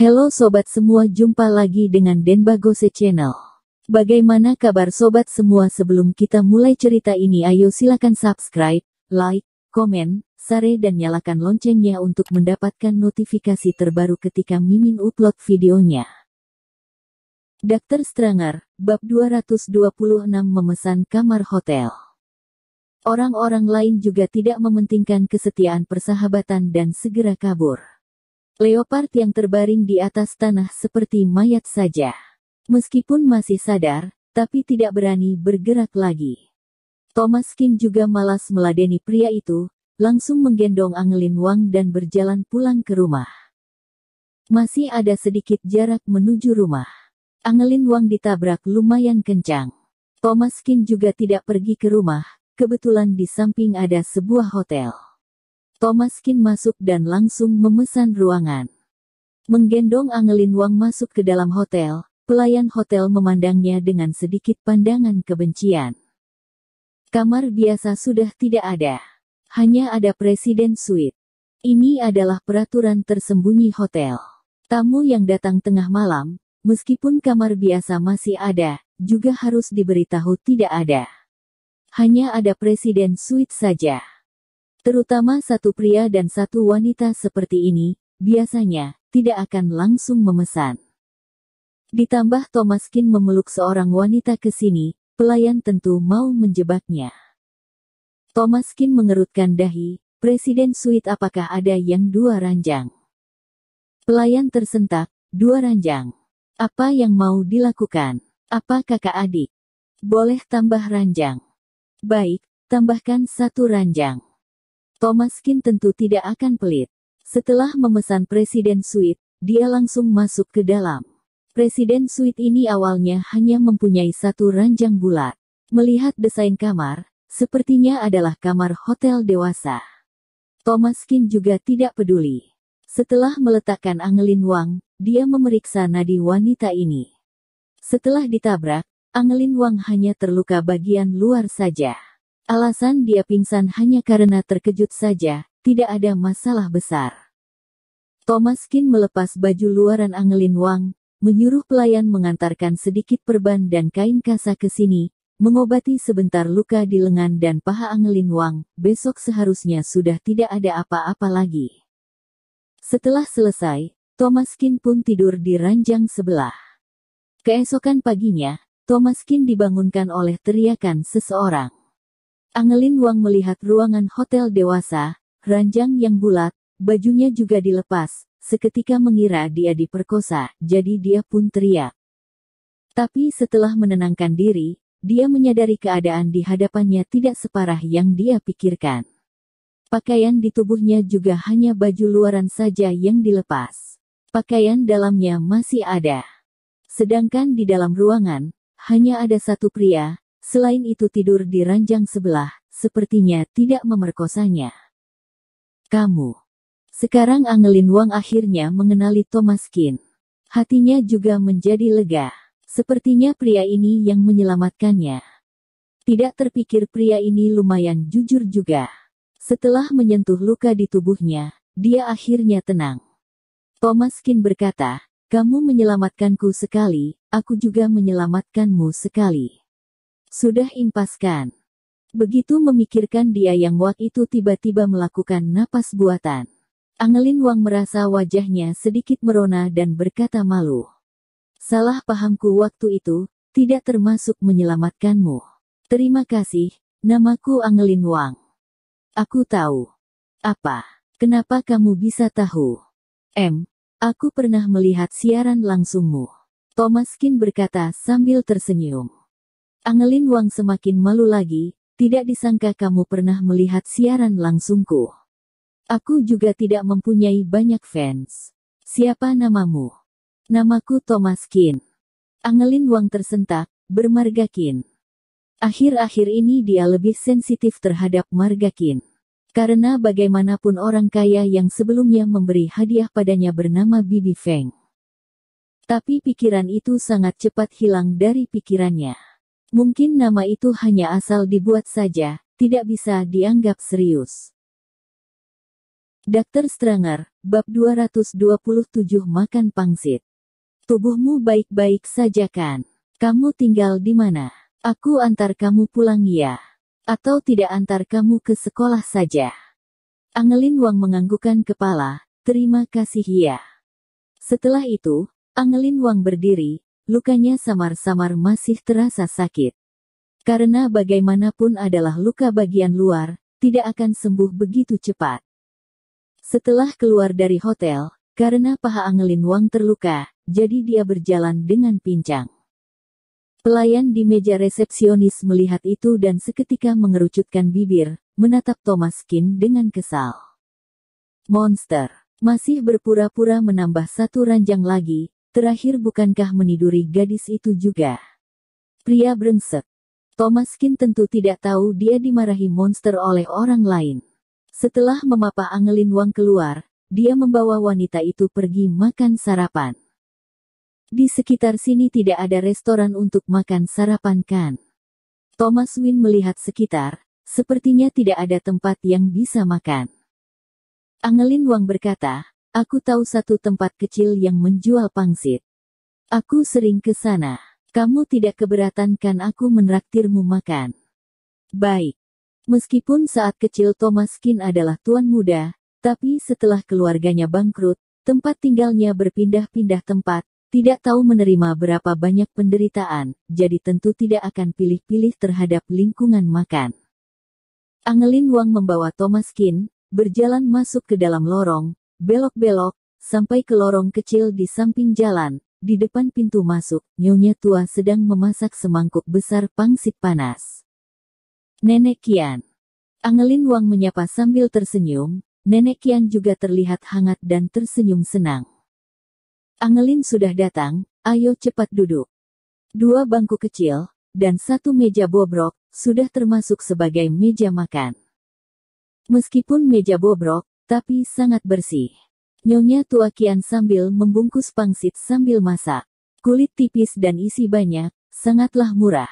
Halo sobat semua jumpa lagi dengan Denbagose Channel. Bagaimana kabar sobat semua sebelum kita mulai cerita ini ayo silakan subscribe, like, komen, share dan nyalakan loncengnya untuk mendapatkan notifikasi terbaru ketika Mimin upload videonya. Dr. Stranger, bab 226 memesan kamar hotel. Orang-orang lain juga tidak mementingkan kesetiaan persahabatan dan segera kabur. Leopard yang terbaring di atas tanah seperti mayat saja. Meskipun masih sadar, tapi tidak berani bergerak lagi. Thomas Kin juga malas meladeni pria itu, langsung menggendong Angelin Wang dan berjalan pulang ke rumah. Masih ada sedikit jarak menuju rumah. Angelin Wang ditabrak lumayan kencang. Thomas Kin juga tidak pergi ke rumah, Kebetulan di samping ada sebuah hotel. Thomas Kin masuk dan langsung memesan ruangan. Menggendong Angelin Wang masuk ke dalam hotel, pelayan hotel memandangnya dengan sedikit pandangan kebencian. Kamar biasa sudah tidak ada. Hanya ada presiden suite. Ini adalah peraturan tersembunyi hotel. Tamu yang datang tengah malam, meskipun kamar biasa masih ada, juga harus diberitahu tidak ada hanya ada presiden suite saja. Terutama satu pria dan satu wanita seperti ini, biasanya, tidak akan langsung memesan. Ditambah Thomas Kin memeluk seorang wanita ke sini, pelayan tentu mau menjebaknya. Thomas Kin mengerutkan dahi, Presiden Suite apakah ada yang dua ranjang? Pelayan tersentak, dua ranjang. Apa yang mau dilakukan? Apa kakak adik? Boleh tambah ranjang. Baik, tambahkan satu ranjang. Thomas Kin tentu tidak akan pelit. Setelah memesan Presiden Suite, dia langsung masuk ke dalam. Presiden Suite ini awalnya hanya mempunyai satu ranjang bulat. Melihat desain kamar, sepertinya adalah kamar hotel dewasa. Thomas Kin juga tidak peduli. Setelah meletakkan Angelin Wang, dia memeriksa nadi wanita ini. Setelah ditabrak, Angelin Wang hanya terluka bagian luar saja. Alasan dia pingsan hanya karena terkejut saja, tidak ada masalah besar. Thomas Kin melepas baju luaran Angelin Wang, menyuruh pelayan mengantarkan sedikit perban dan kain kasa ke sini, mengobati sebentar luka di lengan dan paha Angelin Wang, besok seharusnya sudah tidak ada apa-apa lagi. Setelah selesai, Thomas Kin pun tidur di ranjang sebelah. Keesokan paginya, Thomas Kin dibangunkan oleh teriakan seseorang. Angelin Wang melihat ruangan hotel dewasa, ranjang yang bulat, bajunya juga dilepas, seketika mengira dia diperkosa, jadi dia pun teriak. Tapi setelah menenangkan diri, dia menyadari keadaan di hadapannya tidak separah yang dia pikirkan. Pakaian di tubuhnya juga hanya baju luaran saja yang dilepas. Pakaian dalamnya masih ada. Sedangkan di dalam ruangan, hanya ada satu pria, selain itu tidur di ranjang sebelah, sepertinya tidak memerkosanya. Kamu. Sekarang Angelin Wang akhirnya mengenali Thomas Kin. Hatinya juga menjadi lega. Sepertinya pria ini yang menyelamatkannya. Tidak terpikir pria ini lumayan jujur juga. Setelah menyentuh luka di tubuhnya, dia akhirnya tenang. Thomas Kin berkata, kamu menyelamatkanku sekali, aku juga menyelamatkanmu sekali. Sudah impaskan. Begitu memikirkan dia yang wak itu tiba-tiba melakukan napas buatan. Angelin Wang merasa wajahnya sedikit merona dan berkata malu. Salah pahamku waktu itu, tidak termasuk menyelamatkanmu. Terima kasih, namaku Angelin Wang. Aku tahu. Apa? Kenapa kamu bisa tahu? M. Aku pernah melihat siaran langsungmu. Thomas Kin berkata sambil tersenyum. Angelin Wang semakin malu lagi, tidak disangka kamu pernah melihat siaran langsungku. Aku juga tidak mempunyai banyak fans. Siapa namamu? Namaku Thomas Kin. Angelin Wang tersentak, bermarga Kin. Akhir-akhir ini dia lebih sensitif terhadap marga Kin. Karena bagaimanapun orang kaya yang sebelumnya memberi hadiah padanya bernama Bibi Feng. Tapi pikiran itu sangat cepat hilang dari pikirannya. Mungkin nama itu hanya asal dibuat saja, tidak bisa dianggap serius. Dr. Stranger, bab 227 makan pangsit. Tubuhmu baik-baik saja kan? Kamu tinggal di mana? Aku antar kamu pulang ya. Atau tidak antar kamu ke sekolah saja. Angelin Wang menganggukkan kepala, terima kasih ya. Setelah itu, Angelin Wang berdiri, lukanya samar-samar masih terasa sakit. Karena bagaimanapun adalah luka bagian luar, tidak akan sembuh begitu cepat. Setelah keluar dari hotel, karena paha Angelin Wang terluka, jadi dia berjalan dengan pincang. Pelayan di meja resepsionis melihat itu dan seketika mengerucutkan bibir, menatap Thomas Kin dengan kesal. Monster, masih berpura-pura menambah satu ranjang lagi, Terakhir bukankah meniduri gadis itu juga? Pria brengsek. Thomas Kin tentu tidak tahu dia dimarahi monster oleh orang lain. Setelah memapah Angelin Wang keluar, dia membawa wanita itu pergi makan sarapan. Di sekitar sini tidak ada restoran untuk makan sarapan kan? Thomas Win melihat sekitar, sepertinya tidak ada tempat yang bisa makan. Angelin Wang berkata, Aku tahu satu tempat kecil yang menjual pangsit. Aku sering ke sana. Kamu tidak keberatan kan aku menraktirmu makan? Baik. Meskipun saat kecil Thomas Kin adalah tuan muda, tapi setelah keluarganya bangkrut, tempat tinggalnya berpindah-pindah tempat, tidak tahu menerima berapa banyak penderitaan, jadi tentu tidak akan pilih-pilih terhadap lingkungan makan. Angelin Wang membawa Thomas Kin, berjalan masuk ke dalam lorong, Belok-belok, sampai ke lorong kecil di samping jalan, di depan pintu masuk, nyonya tua sedang memasak semangkuk besar pangsit panas. Nenek Kian. Angelin Wang menyapa sambil tersenyum, Nenek Kian juga terlihat hangat dan tersenyum senang. Angelin sudah datang, ayo cepat duduk. Dua bangku kecil, dan satu meja bobrok, sudah termasuk sebagai meja makan. Meskipun meja bobrok, tapi sangat bersih. Nyonya tua kian sambil membungkus pangsit sambil masak. Kulit tipis dan isi banyak, sangatlah murah.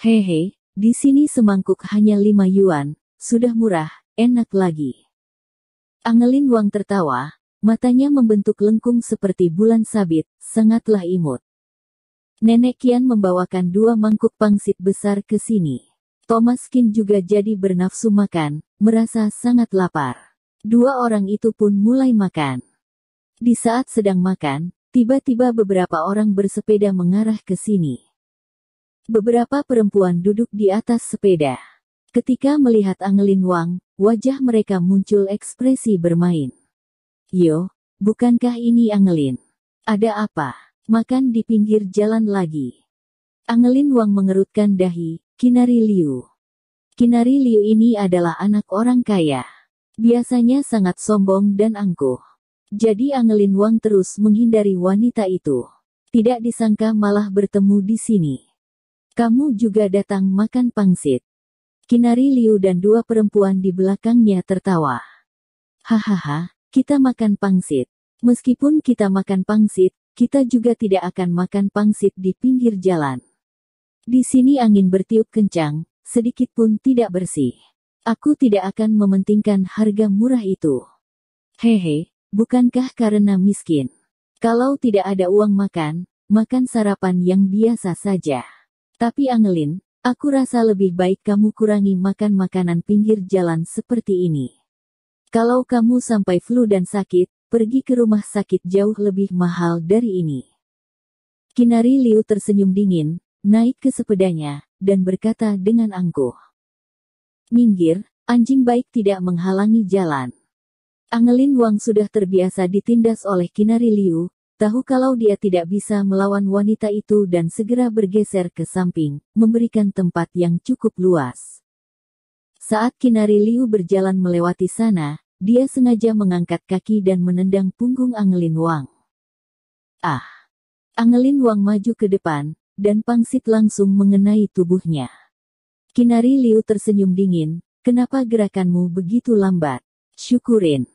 Hehe, di sini semangkuk hanya lima yuan, sudah murah, enak lagi. Angelin Wang tertawa, matanya membentuk lengkung seperti bulan sabit, sangatlah imut. Nenek Kian membawakan dua mangkuk pangsit besar ke sini. Thomas Kin juga jadi bernafsu makan, merasa sangat lapar. Dua orang itu pun mulai makan. Di saat sedang makan, tiba-tiba beberapa orang bersepeda mengarah ke sini. Beberapa perempuan duduk di atas sepeda. Ketika melihat Angelin Wang, wajah mereka muncul ekspresi bermain. Yo, bukankah ini Angelin? Ada apa? Makan di pinggir jalan lagi. Angelin Wang mengerutkan dahi, Kinari Liu. Kinari Liu ini adalah anak orang kaya. Biasanya sangat sombong dan angkuh. Jadi Angelin Wang terus menghindari wanita itu. Tidak disangka malah bertemu di sini. Kamu juga datang makan pangsit. Kinari Liu dan dua perempuan di belakangnya tertawa. Hahaha, kita makan pangsit. Meskipun kita makan pangsit, kita juga tidak akan makan pangsit di pinggir jalan. Di sini angin bertiup kencang, sedikit pun tidak bersih. Aku tidak akan mementingkan harga murah itu. Hehe, bukankah karena miskin? Kalau tidak ada uang makan, makan sarapan yang biasa saja. Tapi Angelin, aku rasa lebih baik kamu kurangi makan makanan pinggir jalan seperti ini. Kalau kamu sampai flu dan sakit, pergi ke rumah sakit jauh lebih mahal dari ini. Kinari Liu tersenyum dingin, naik ke sepedanya, dan berkata dengan angkuh. Minggir, anjing baik tidak menghalangi jalan. Angelin Wang sudah terbiasa ditindas oleh Kinari Liu, tahu kalau dia tidak bisa melawan wanita itu dan segera bergeser ke samping, memberikan tempat yang cukup luas. Saat Kinari Liu berjalan melewati sana, dia sengaja mengangkat kaki dan menendang punggung Angelin Wang. Ah! Angelin Wang maju ke depan, dan pangsit langsung mengenai tubuhnya. Kinari Liu tersenyum dingin, kenapa gerakanmu begitu lambat? Syukurin.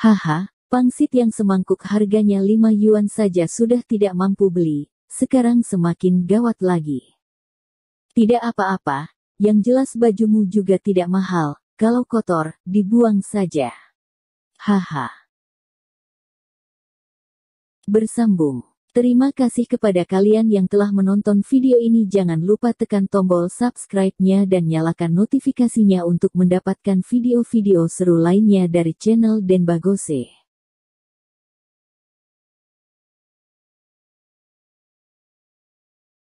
Haha, pangsit yang semangkuk harganya 5 yuan saja sudah tidak mampu beli, sekarang semakin gawat lagi. Tidak apa-apa, yang jelas bajumu juga tidak mahal, kalau kotor, dibuang saja. Haha. Bersambung. Terima kasih kepada kalian yang telah menonton video ini. Jangan lupa tekan tombol subscribe-nya dan nyalakan notifikasinya untuk mendapatkan video-video seru lainnya dari channel Denbagose.